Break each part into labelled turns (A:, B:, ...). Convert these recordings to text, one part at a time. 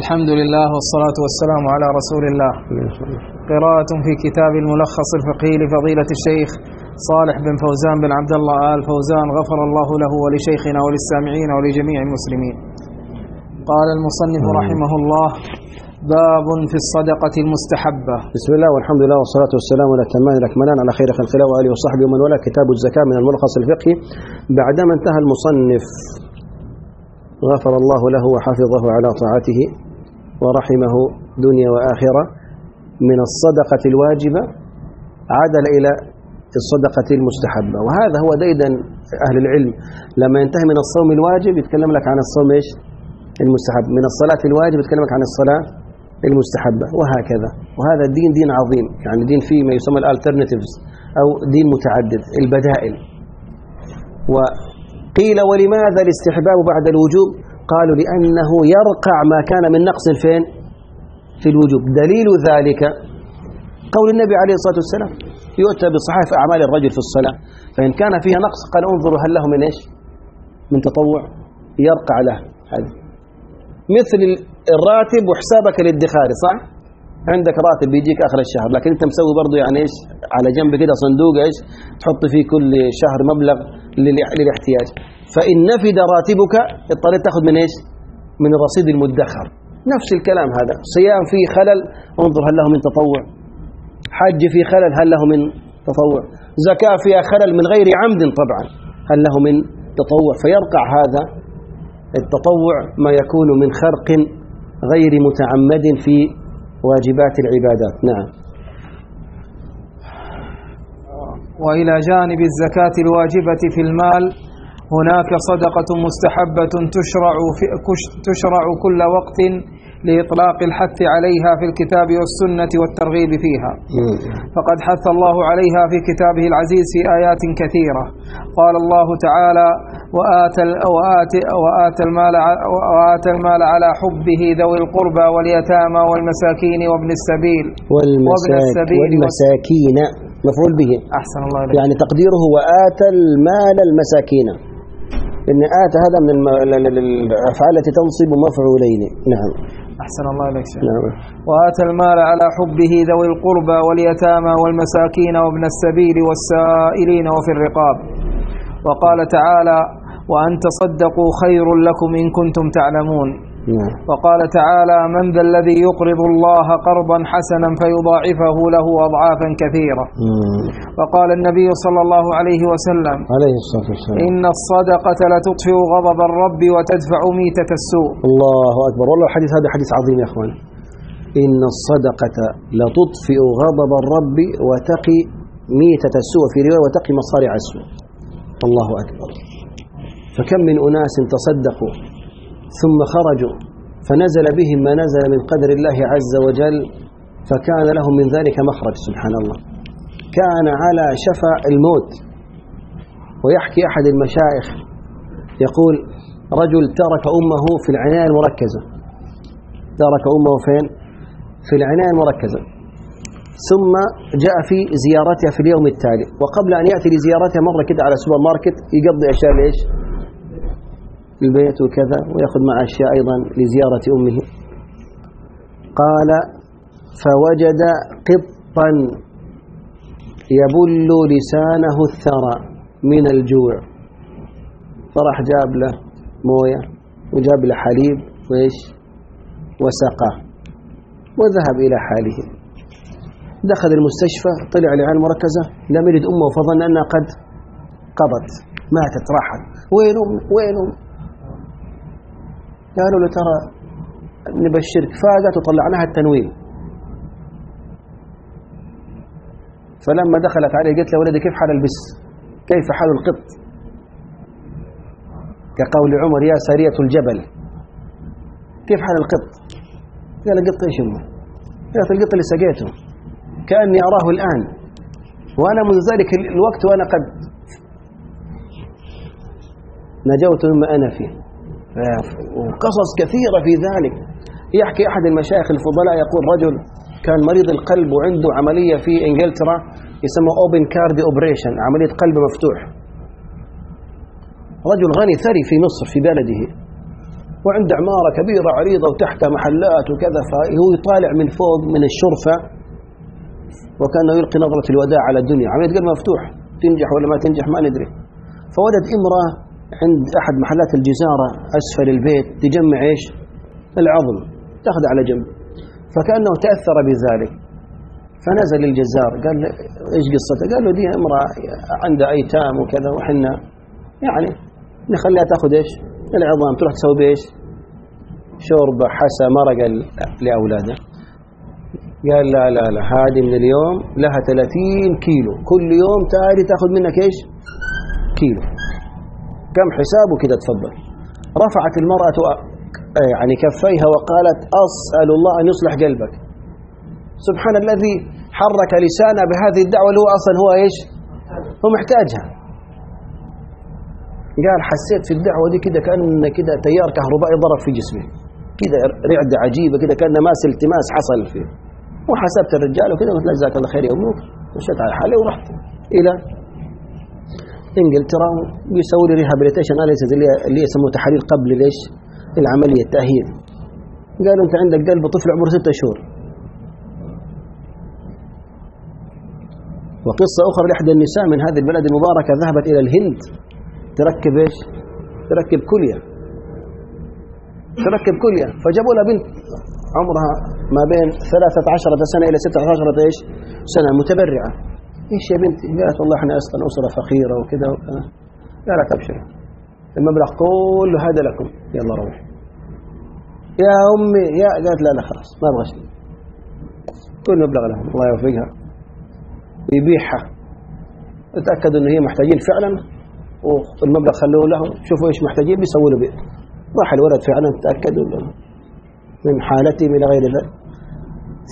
A: الحمد لله والصلاة والسلام على رسول الله قراءة في كتاب الملخص الفقهي لفضيلة الشيخ صالح بن فوزان بن عبد الله آل فوزان غفر الله له ولشيخنا وللسامعين ولجميع المسلمين. قال المصنف رحمه الله باب في الصدقة المستحبة.
B: بسم الله والحمد لله والصلاة والسلام على الأتمان الأكملان على خير خلق الله وآله وصحبه ومن والاه. كتاب الزكاة من الملخص الفقهي بعدما انتهى المصنف. غفر الله له وحفظه على طاعته ورحمه دنيا وآخرة من الصدقة الواجبة عدل إلى الصدقة المستحبة. وهذا هو ديدا أهل العلم. لما ينتهي من الصوم الواجب يتكلم لك عن الصوم إيش؟ المستحب. من الصلاة الواجب يتكلم لك عن الصلاة المستحبة. وهكذا. وهذا الدين دين عظيم. يعني دين فيه ما يسمى الالترناتيفز أو دين متعدد البدائل. وقيل ولماذا الاستحباب بعد الوجوب؟ قالوا لأنه يرقع ما كان من نقص فين؟ في الوجوب. دليل ذلك قول النبي عليه الصلاة والسلام يؤتى بصحائف أعمال الرجل في الصلاة فإن كان فيها نقص قال انظروا هل له من إيش؟ من تطوع يرقع له. هذا مثل الراتب وحسابك الادخاري صح؟ عندك راتب بيجيك آخر الشهر لكن أنت مسوي برضه يعني إيش؟ على جنب كده صندوق إيش؟ تحط فيه كل شهر مبلغ للاحتياج. فإن نفد راتبك اضطريت تأخذ من إيش؟ من الرصيد المدخر. نفس الكلام هذا. صيام فيه خلل انظر هل له من تطوع. حج فيه خلل هل له من تطوع. زكاة فيها خلل من غير عمد طبعا هل له من تطوع. فيرقع هذا التطوع ما يكون من خرق غير متعمد في واجبات العبادات. نعم.
A: وإلى جانب الزكاة الواجبة في المال هناك صدقة مستحبة تشرع, في تشرع كل وقت لإطلاق الحث عليها في الكتاب والسنة والترغيب فيها. فقد حث الله عليها في كتابه العزيز في آيات كثيرة. قال الله تعالى وآتى, وآتى, وآتى, المال, وآتى المال على حبه ذوي القربى واليتامى والمساكين وابن السبيل
B: وابن السبيل والمساكين. مفعول به.
A: أحسن الله إليك.
B: يعني تقديره وآتى المال المساكين. إن آتى هذا من الأفعال التي تنصب مفعولين. نعم.
A: أحسن الله إليك شيخ.
B: نعم.
A: وآتى المال على حبه ذوي القربى واليتامى والمساكين وابن السبيل والسائلين وفي الرقاب. وقال تعالى وأن تصدقوا خير لكم إن كنتم تعلمون.
B: نعم.
A: وقال تعالى من ذا الذي يقرض الله قرضا حسنا فيضاعفه له أضعافا كثيرة.
B: مم.
A: وقال النبي صلى الله عليه وسلم
B: عليه الصلاة والسلام.
A: إن الصدقة لتطفئ غضب الرب وتدفع ميتة السوء.
B: الله أكبر. والله الحديث هذا حديث عظيم يا أخوان. إن الصدقة لتطفئ غضب الرب وتقي ميتة السوء. في رواية وتقي مصارع السوء. الله أكبر. فكم من أناس تصدقوا ثم خرجوا فنزل بهم ما نزل من قدر الله عز وجل فكان لهم من ذلك مخرج سبحان الله. كان على شفا الموت. ويحكي أحد المشايخ يقول رجل ترك أمه في العناية المركزة. ترك أمه فين؟ في العناية المركزة. ثم جاء في زيارتها في اليوم التالي. وقبل أن يأتي لزيارتها مرة كده على سوبر ماركت يقضي أشياء ليش؟ البيت وكذا ويأخذ مع أشياء أيضا لزيارة أمه. قال فوجد قطا يبل لسانه الثرى من الجوع. فراح جاب له موية وجاب له حليب وإيش؟ وسقاه وذهب إلى حاله. دخل المستشفى طلع لعين المركزة لم يجد أمه فظن أنها قد قضت ماتت راحت. وين أم وين أم قالوا له ترى نبشرك. فاقت وطلعناها التنويم فلما دخلت عليه قلت له ولدي كيف حال البس؟ كيف حال القط؟ كقول عمر يا سارية الجبل. كيف حال القط؟ قال القط إيش امه قالت القط اللي سقيته. كأني أراه الآن. وأنا منذ ذلك الوقت وأنا قد نجوت مما أنا فيه. وقصص كثيرة في ذلك. يحكي أحد المشايخ الفضلاء يقول رجل كان مريض القلب وعنده عملية في إنجلترا يسمى open heart operation عملية قلب مفتوح. رجل غني ثري في مصر في بلده. وعنده عمارة كبيرة عريضة وتحتها محلات وكذا فهو يطالع من فوق من الشرفة. وكأنه يلقي نظرة الوداع على الدنيا. عملية قلب مفتوح تنجح ولا ما تنجح ما ندري. فوجد امرأة عند أحد محلات الجزارة أسفل البيت تجمع إيش؟ العظم تأخذ على جنب. فكأنه تأثر بذلك. فنزل للجزار قال له إيش قصته؟ قال له دي امرأة عندها أيتام وكذا وحنا يعني نخليها تأخذ إيش؟ العظام تروح تسوي بإيش؟ شوربة حسى مرق لأولاده. قال لا لا لا هذه من اليوم لها 30 كيلو. كل يوم تالي تأخذ منك إيش؟ كيلو. كم حسابه كذا تفضل. رفعت المرأة يعني كفيها وقالت أسأل الله أن يصلح قلبك. سبحان الذي حرك لسانه بهذه الدعوة اللي هو أصلا هو إيش؟ هو محتاجها. قال حسيت في الدعوة دي كده كأن كده تيار كهربائي ضرب في جسمي كده رعدة عجيبة كده كأن ماس التماس حصل فيه. وحسبت الرجال وكذا قلت له جزاك الله خير يا أمك مشيت على حالي ورحت إلى إنجلترا بيسووا لي ريهابيليتيشن اللي اللي يسموه تحاليل قبل ليش؟ العملية التأهيل. قالوا أنت عندك قلب طفل عمره ستة شهور. وقصة أخرى لإحدى النساء من هذه البلد المباركة ذهبت إلى الهند تركب إيش؟ تركب كلية تركب كلية فجابوا لها بنت عمرها ما بين 13 سنة إلى 16 إيش؟ سنة متبرعة إيش يا بنتي؟ قالت والله إحنا أصلا أسرة فقيرة وكذا. قالت ابشري المبلغ كله هذا لكم. يلا روح. يا أمي يا قالت لا لا خلاص ما أبغى شيء. كل مبلغ لهم الله يوفقها. ويبيعها اتاكدوا ان هي محتاجين فعلا. والمبلغ خلوه لهم. شوفوا إيش محتاجين بيسووا له بيت راح الولد فعلا تاكدوا من حالتهم إلى غير ذلك.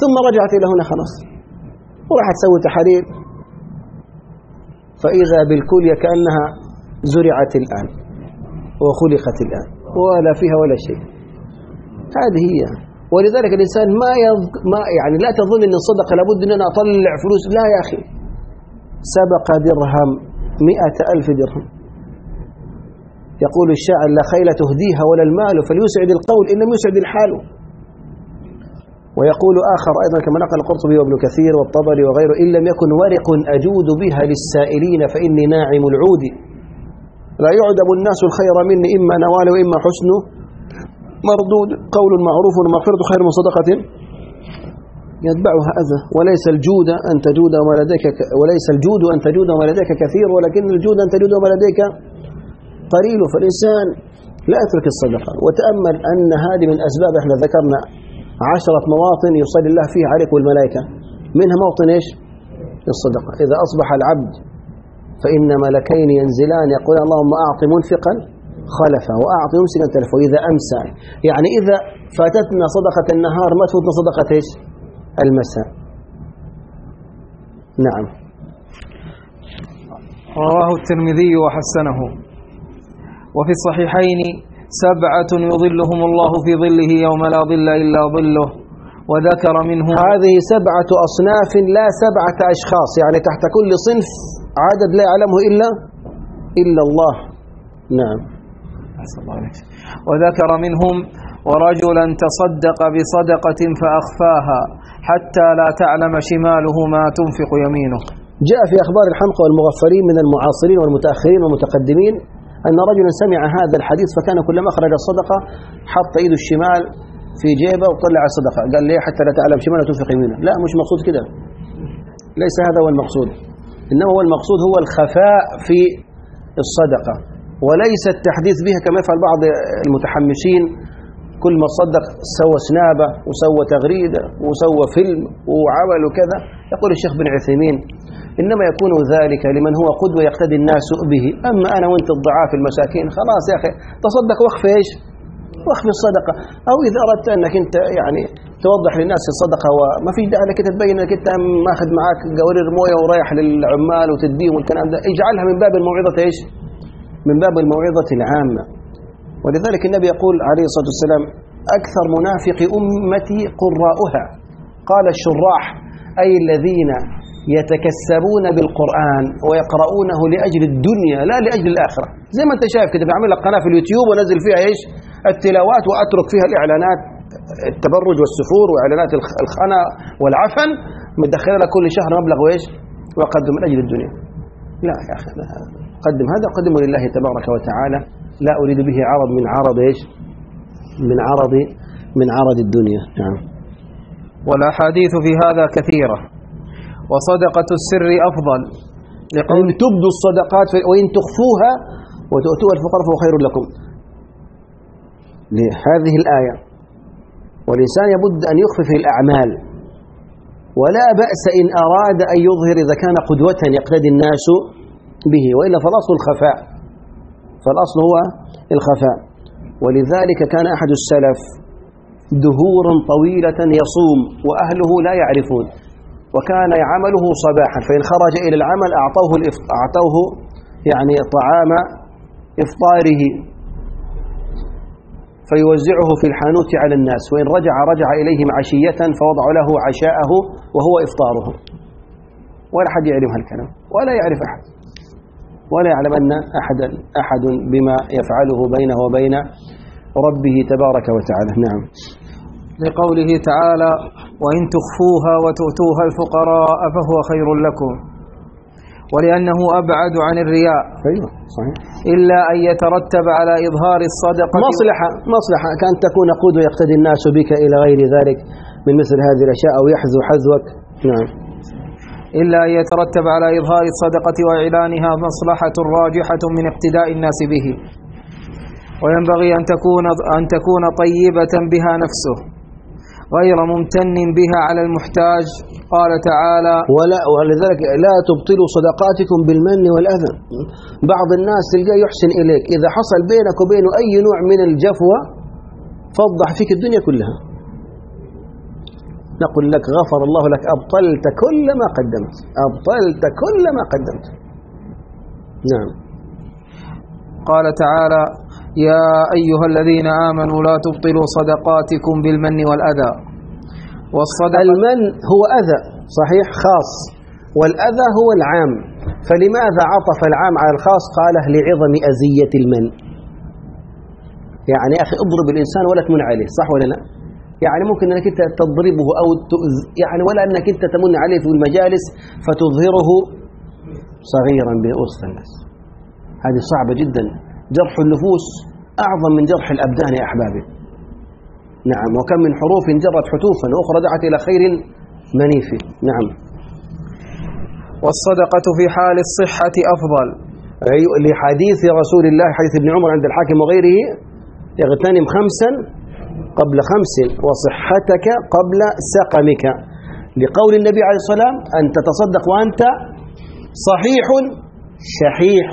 B: ثم رجعت إلى هنا خلاص. وراحت تسوي تحاليل فإذا بالكلية كأنها زرعت الآن وخلقت الآن ولا فيها ولا شيء. هذه هي. ولذلك الإنسان ما يض... ما يعني لا تظن أن الصدقة لابد أن أنا أطلع فلوس. لا يا أخي. سبق درهم مئة ألف درهم. يقول الشاعر لا خيل تهديها ولا المال فليسعد القول إن لم يسعد الحال. ويقول آخر أيضا كما نقل القرطبي وابن كثير والطبري وغيره إن لم يكن ورق أجود بها للسائلين فإني ناعم العود. لا يعدم الناس الخير مني إما نوال وإما حسن. مردود قول معروف ومغفرة خير من صدقة. يتبعها أذى وليس الجود أن تجود وما لديك. وليس الجود أن تجود وما لديك كثير ولكن الجود أن تجود وما لديك قليل. فالإنسان لا يترك الصدقة. وتأمل أن هذه من أسباب إحنا ذكرنا عشرة مواطن يصلي الله فيها عليك والملائكة. منها موطن إيش؟ الصدقة. إذا أصبح العبد فإن ملكين ينزلان يقول اللهم أعط منفقا خلفا وأعط ممسكا تلفا وإذا أمسى يعني إذا فاتتنا صدقة النهار ما تفوتنا صدقة إيش؟ المساء. نعم.
A: رواه الترمذي وحسنه. وفي الصحيحين سبعة يظلهم الله في ظله يوم لا ظل إلا ظله. وذكر منهم
B: هذه سبعة أصناف لا سبعة أشخاص يعني تحت كل صنف عدد لا يعلمه إلا إلا الله. نعم.
A: وذكر منهم ورجلا تصدق بصدقة فأخفاها حتى لا تعلم شماله ما تنفق يمينه.
B: جاء في أخبار الحمقى والمغفرين من المعاصرين والمتأخرين والمتقدمين أن رجلا سمع هذا الحديث فكان كلما أخرج الصدقة حط إيده الشمال في جيبه وطلع الصدقة قال ليه حتى لا تعلم شماله تنفق يمينه؟ لا مش مقصود كده. ليس هذا هو المقصود. إنما هو المقصود هو الخفاء في الصدقة. وليس التحديث بها كما يفعل بعض المتحمسين. كل ما صدق سوى سنابة وسوى تغريدة وسوى فيلم وعمل وكذا. يقول الشيخ بن عثيمين إنما يكون ذلك لمن هو قدوة يقتدي الناس به. أما أنا وأنت الضعاف المساكين خلاص يا أخي تصدق وقف إيش؟ وقف الصدقة أو إذا أردت أنك أنت يعني توضح للناس الصدقة وما في داعي أنك تبين أنك أنت ماخذ معك قوارير موية ورايح للعمال وتدبيهم والكلام ده. اجعلها من باب الموعظة إيش؟ من باب الموعظة العامة. ولذلك النبي يقول عليه الصلاة والسلام أكثر منافق أمتي قراؤها. قال الشراح أي الذين يتكسبون بالقرآن ويقرؤونه لأجل الدنيا لا لأجل الآخرة. زي ما أنت شايف كده بعمل لك قناة في اليوتيوب ونزل فيها إيش؟ التلاوات وأترك فيها الإعلانات التبرج والسفور وإعلانات الخنا والعفن مدخل لك كل شهر مبلغ وإيش؟ وأقدم من أجل الدنيا. لا يا أخي قدم هذا قدمه لله تبارك وتعالى. لا أريد به عرض من عرض إيش؟ من عرض من عرض الدنيا. نعم.
A: والأحاديث في هذا كثيرة. وصدقة السر أفضل.
B: إن تبدوا الصدقات وإن تخفوها وتؤتوها الفقراء فهو خير لكم. لهذه الآية. والإنسان يبد أن يخفي في الأعمال. ولا بأس إن أراد أن يظهر إذا كان قدوة يقتدي الناس به وإلا فالأصل الخفاء. فالأصل هو الخفاء. ولذلك كان أحد السلف دهورا طويلة يصوم وأهله لا يعرفون. وكان يعمله صباحا فإن خرج إلى العمل أعطوه, أعطوه يعني طعام إفطاره فيوزعه في الحانوت على الناس وإن رجع رجع إليهم عشية فوضع له عشاءه وهو إفطاره. ولا أحد يعرف هالكلام ولا يعرف أحد. ولا يعلم أن أحدا أحد بما يفعله بينه وبين ربه تبارك وتعالى. نعم.
A: لقوله تعالى وإن تخفوها وتؤتوها الفقراء فهو خير لكم. ولأنه أبعد عن الرياء.
B: أيوة صحيح.
A: إلا أن يترتب على إظهار الصدقة.
B: مصلحة مصلحة. كأن تكون قدوة يقتدي الناس بك إلى غير ذلك من مثل هذه الأشياء أو يحذو حذوك نعم.
A: إلا أن يترتب على إظهار الصدقة وإعلانها مصلحة راجحة من اقتداء الناس به. وينبغي أن تكون أن تكون طيبة بها نفسه. غير ممتن بها على المحتاج. قال تعالى
B: ولا ولذلك لا تبطلوا صدقاتكم بالمن والأذى بعض الناس تلقاه يحسن إليك. إذا حصل بينك وبينه أي نوع من الجفوة فضح فيك الدنيا كلها. نقول لك غفر الله لك. أبطلت كل ما قدمت. أبطلت كل ما قدمت. نعم.
A: قال تعالى يا أيها الذين آمنوا لا تبطلوا صدقاتكم بالمن والأذى.
B: والصدقة المن هو أذى صحيح؟ خاص. والأذى هو العام. فلماذا عطف العام على الخاص؟ قاله لعظم أزية المن. يعني أخي اضرب الإنسان ولا تمن عليه صح ولا لا؟ يعني ممكن أنك أنت تضربه أو يعني ولا أنك أنت تمن عليه في المجالس فتظهره صغيرا بوسط الناس. هذه صعبة جدا. جرح النفوس أعظم من جرح الأبدان يا أحبابي نعم وكم من حروف جرت حتوفا أخرى دعت إلى خير منيف. نعم.
A: والصدقة في حال الصحة أفضل.
B: أي لحديث رسول الله حديث ابن عمر عند الحاكم وغيره اغتنم خمسا قبل خمس وصحتك قبل سقمك. لقول النبي عليه الصلاة والسلام أن تتصدق وأنت صحيح شحيح.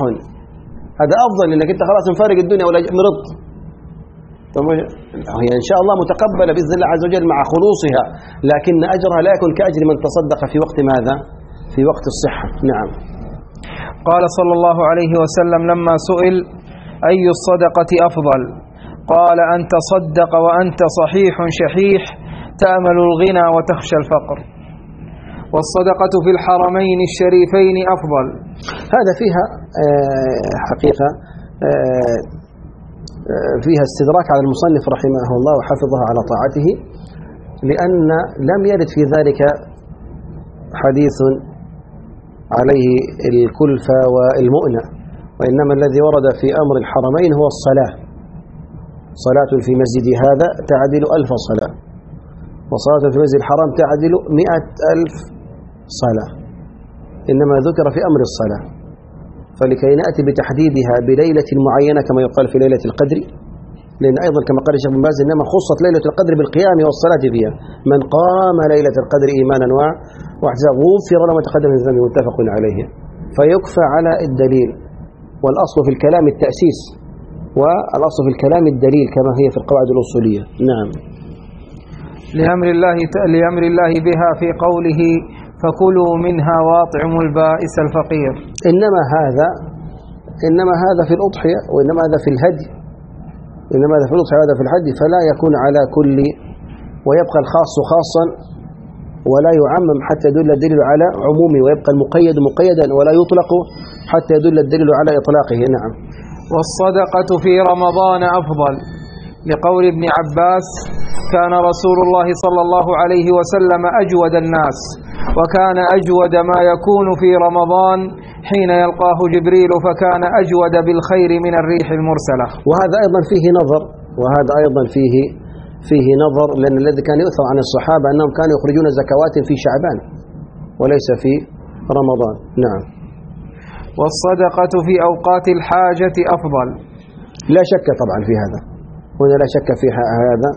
B: هذا أفضل لأنك أنت خلاص مفارق الدنيا ولا مرض. هي إن شاء الله متقبلة بإذن الله عز وجل مع خلوصها لكن أجرها لا يكون كأجر من تصدق في وقت ماذا؟ في وقت الصحة. نعم.
A: قال صلى الله عليه وسلم لما سئل أي الصدقة أفضل؟ قال أن تصدق وأنت صحيح شحيح تأمل الغنى وتخشى الفقر. والصدقة في الحرمين الشريفين أفضل.
B: هذا فيها آه، حقيقة آه، آه، فيها استدراك على المصنف رحمه الله وحفظه على طاعته لأن لم يرد في ذلك حديث عليه الكلفة والمؤنة وإنما الذي ورد في أمر الحرمين هو الصلاة. صلاة في مسجد هذا تعدل ألف صلاة وصلاة في مسجد الحرام تعدل مئة ألف صلاة. إنما ذكر في أمر الصلاة. فلكي نأتي بتحديدها بليلة معينة كما يقال في ليلة القدر لأن أيضا كما قال الشيخ بن باز إنما خصت ليلة القدر بالقيام والصلاة فيها. من قام ليلة القدر إيمانا واحتساب غفر له ما تقدم من ذنبه متفق عليه. فيكفى على الدليل. والأصل في الكلام التأسيس. والأصل في الكلام الدليل كما هي في القواعد الأصولية. نعم.
A: لأمر الله لأمر الله بها في قوله فكلوا منها واطعموا البائس الفقير.
B: إنما هذا إنما هذا في الأضحية وإنما هذا في الهدي. إنما هذا في الأضحية وهذا في الهدي. فلا يكون على كل ويبقى الخاص خاصا ولا يعمم حتى يدل الدليل على عمومه ويبقى المقيد مقيدا ولا يطلق حتى يدل الدليل على إطلاقه. نعم.
A: والصدقة في رمضان أفضل. لقول ابن عباس كان رسول الله صلى الله عليه وسلم أجود الناس وكان أجود ما يكون في رمضان حين يلقاه جبريل فكان أجود بالخير من الريح المرسلة.
B: وهذا أيضا فيه نظر وهذا أيضا فيه فيه نظر لأن الذي كان يؤثر عن الصحابة أنهم كانوا يخرجون زكوات في شعبان وليس في رمضان. نعم.
A: والصدقة في أوقات الحاجة أفضل.
B: لا شك طبعا في هذا. هنا لا شك في هذا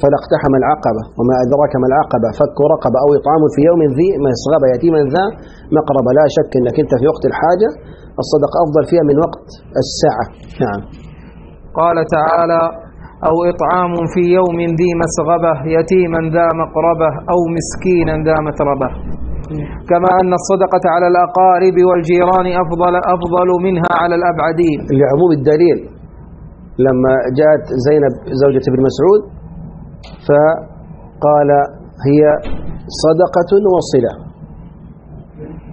B: فلا اقتحم العقبة وما أدراك ما العقبة فك رقبة أو إطعام في يوم ذي مسغبة يتيما ذا مقربة لا شك أنك أنت في وقت الحاجة الصدقة أفضل فيها من وقت الساعة. نعم.
A: قال تعالى أو إطعام في يوم ذي مسغبة يتيما ذا مقربة أو مسكينا ذا متربة. كما أن الصدقة على الأقارب والجيران أفضل أفضل منها على الأبعدين.
B: لعموم الدليل لما جاءت زينب زوجة ابن مسعود فقال هي صدقة وصلة.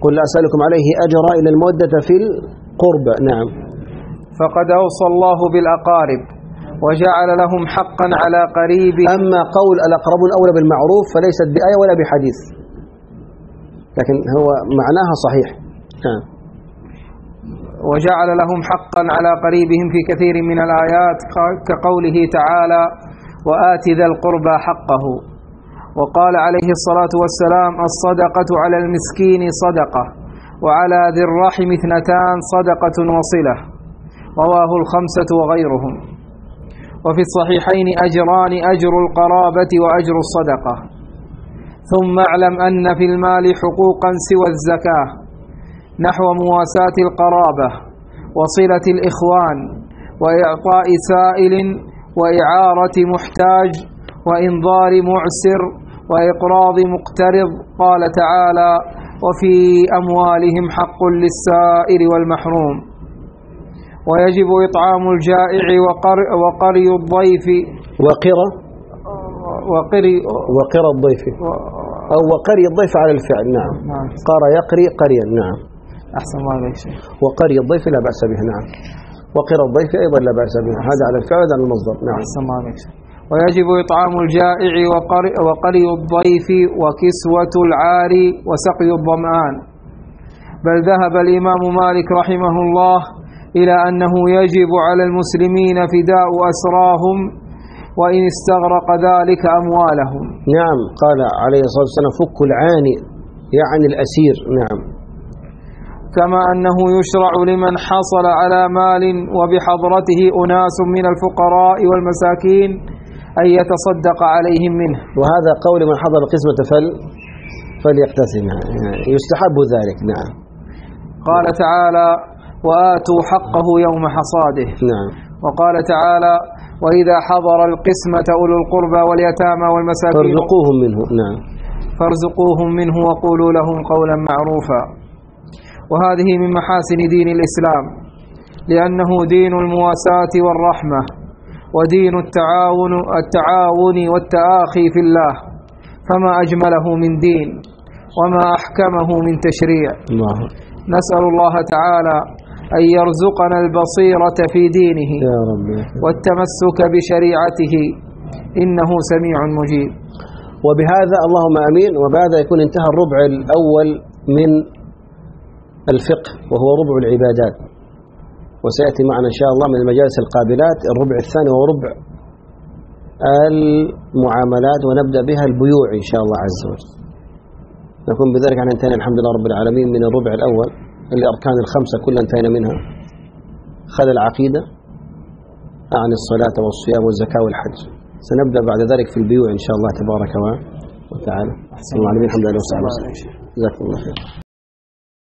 B: قل أسألكم عليه أجرا إلى المودة في القرب. نعم.
A: فقد أوصى الله بالأقارب وجعل لهم حقا على قريب.
B: أما قول الأقربون أولى بالمعروف فليست بآية ولا بحديث. لكن هو معناها صحيح. نعم.
A: وجعل لهم حقا على قريبهم في كثير من الآيات كقوله تعالى وآت ذا القربى حقه. وقال عليه الصلاة والسلام الصدقة على المسكين صدقة وعلى ذي الرحم اثنتان صدقة وصلة. رواه الخمسة وغيرهم. وفي الصحيحين أجران أجر القرابة وأجر الصدقة. ثم اعلم أن في المال حقوقا سوى الزكاة. نحو مواساة القرابة وصلة الإخوان وإعطاء سائل وإعارة محتاج وإنظار معسر وإقراض مقترض. قال تعالى وفي أموالهم حق للسائر والمحروم. ويجب إطعام الجائع وقري الضيف.
B: وقرى
A: وقري
B: وقرى الضيف. أو وقري الضيف على الفعل نعم.
A: نعم.
B: قرى يقري قريا نعم.
A: أحسن الله عليك شيخ.
B: وقري الضيف لا بأس به نعم. وقرى الضيف أيضا لا بأس به. هذا على الفعل هذا على المصدر. نعم.
A: أحسن الله عليك شيخ. ويجب إطعام الجائع وقري, وقري الضيف وكسوة العاري وسقي الظمآن بل ذهب الإمام مالك رحمه الله إلى أنه يجب على المسلمين فداء أسراهم وإن استغرق ذلك أموالهم.
B: نعم. قال عليه الصلاة والسلام فك العاني يعني الأسير. نعم.
A: كما أنه يشرع لمن حصل على مال وبحضرته أناس من الفقراء والمساكين أن يتصدق عليهم منه.
B: وهذا قول من حضر القسمة فل فليقتسمها يستحب ذلك. نعم.
A: قال تعالى وآتوا حقه يوم حصاده.
B: نعم.
A: وقال تعالى وإذا حضر القسمة أولو القربى واليتامى والمساكين
B: فارزقوهم منه. نعم.
A: فارزقوهم منه وقولوا لهم قولا معروفا. وهذه من محاسن دين الإسلام لأنه دين المواساة والرحمة ودين التعاون التعاون والتآخي في الله فما أجمله من دين وما أحكمه من تشريع.
B: الله.
A: نسأل الله تعالى أن يرزقنا البصيرة في دينه
B: يا رب.
A: والتمسك بشريعته إنه سميع مجيب.
B: وبهذا اللهم آمين. وبهذا يكون انتهى الربع الأول من الفقه وهو ربع العبادات وسيأتي معنا إن شاء الله من المجالس القابلات الربع الثاني وهو ربع المعاملات ونبدأ بها البيوع إن شاء الله عز وجل نكون بذلك عن انتهينا الحمد لله رب العالمين من الربع الأول الأركان الخمسة كلها انتهينا منها خذ العقيدة عن الصلاة والصيام والزكاة والحج سنبدأ بعد ذلك في البيوع إن شاء الله تبارك وتعالى. السلام عليكم الحمد لله والصلاه والسلام. جزاكم الله خير.